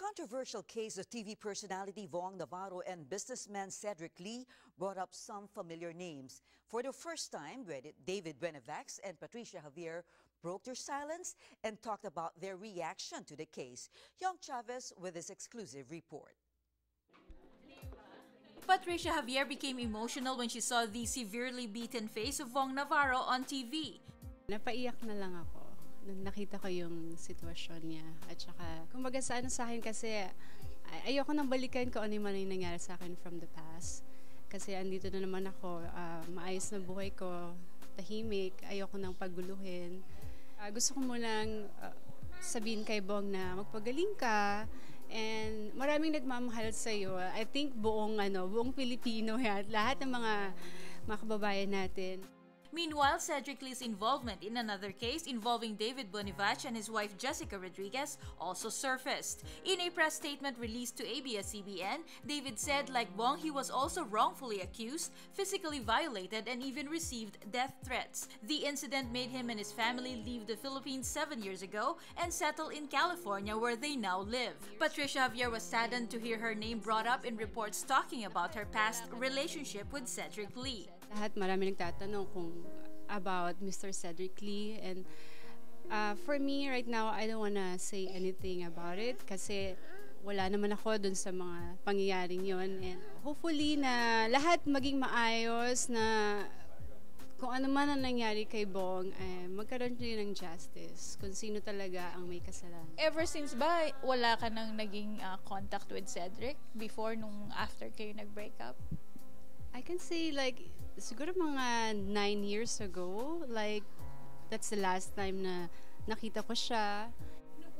controversial case of TV personality Vong Navarro and businessman Cedric Lee brought up some familiar names. For the first time, David Buenavax and Patricia Javier broke their silence and talked about their reaction to the case. Young Chavez with this exclusive report. Patricia Javier became emotional when she saw the severely beaten face of Vong Navarro on TV. Napaiyak na lang ako nung nakita ko yung sitwasyon niya. At saka, kumbaga sa ano sa akin kasi, ay ayoko nang balikan ko ano yung nangyari sa akin from the past. Kasi andito na naman ako, uh, maayos na buhay ko, tahimik, ayoko nang paguluhin. Uh, gusto ko munang uh, sabihin kay Bong na magpagaling ka and maraming nagmamahal sa iyo. I think buong ano, buong Pilipino yan, lahat ng mga mga kababayan natin. Meanwhile, Cedric Lee's involvement in another case involving David Bonivach and his wife Jessica Rodriguez also surfaced. In a press statement released to ABS-CBN, David said like Bong, he was also wrongfully accused, physically violated, and even received death threats. The incident made him and his family leave the Philippines seven years ago and settle in California where they now live. Patricia Javier was saddened to hear her name brought up in reports talking about her past relationship with Cedric Lee. Lahat marami nagtatanong kung about Mr. Cedric Lee and uh, for me right now, I don't wanna say anything about it kasi wala naman ako dun sa mga pangyayaring yon and hopefully na lahat maging maayos na kung ano man ang nangyari kay Bong, eh, magkaroon rin ng justice kung sino talaga ang may kasalanan. Ever since ba, wala ka nang naging uh, contact with Cedric before nung after kayo nag-break up? I can say like siguro mga nine years ago, like that's the last time na nakita ko siya.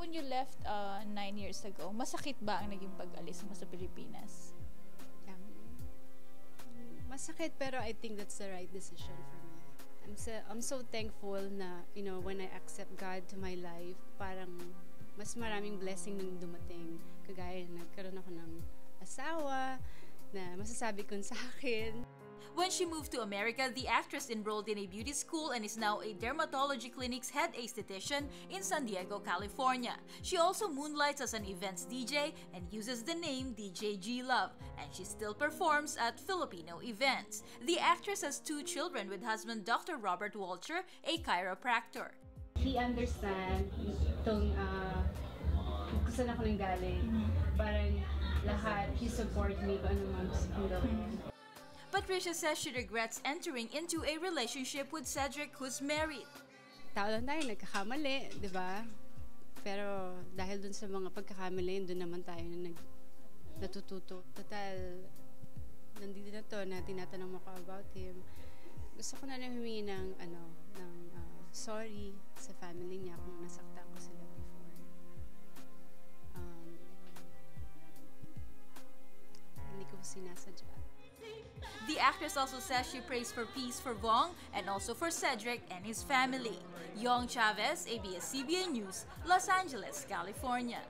When you left uh, nine years ago, masakit ba ang naging pag-alis mo sa Pilipinas? Um, masakit pero I think that's the right decision for me. I'm so, I'm so thankful na, you know, when I accept God to my life, parang mas maraming blessing nang dumating. Kagaya, nagkaroon ako ng asawa, na masasabi ko sa akin. When she moved to America, the actress enrolled in a beauty school and is now a dermatology clinic's head aesthetician in San Diego, California. She also moonlights as an events DJ and uses the name DJ G Love, and she still performs at Filipino events. The actress has two children with husband Dr. Robert Walcher, a chiropractor. He understands itong uh, saan ako nanggaling. Parang lahat, he support me kung ano man gusto. Patricia says she regrets entering into a relationship with Cedric who's married. Tao lang tayo, nagkakamali, di ba? Pero dahil dun sa mga pagkakamali, dun naman tayo na nag, natututo. Total, nandito na to na tinatanong mo ko about him. Gusto ko na lang humingi ng, ano, ng uh, sorry sa family niya kung nasaktan ko sila before. Um, hindi ko sinasadya. The actress also says she prays for peace for Vong and also for Cedric and his family. Young Chavez, ABS-CBN News, Los Angeles, California.